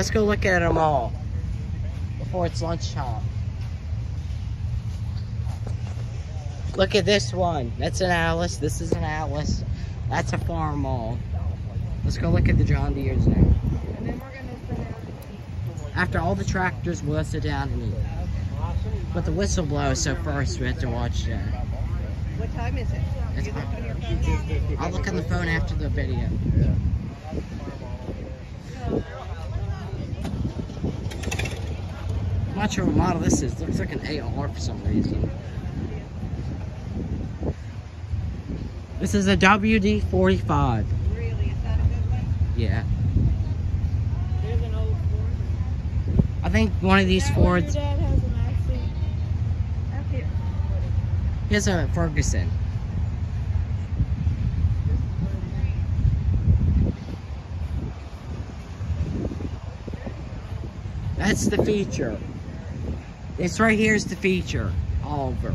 Let's go look at them all before it's lunchtime. Look at this one. That's an Atlas. This is an Atlas. That's a Farmall. Let's go look at the John Deere's now. And then we're gonna sit down. After all the tractors, we'll sit down and eat. But the whistle blows, so first we have to watch that. What time is it? It's You look on your phone? I'll look on the phone after the video. Not sure what model this is. looks like an AR for some reason. This is a WD-45. Really, is that a good one? Yeah. There's an old Ford. I think one of these That Fords, Your dad has an actually. Up here. here's a Ferguson. That's the feature. It's right here is the feature, Oliver.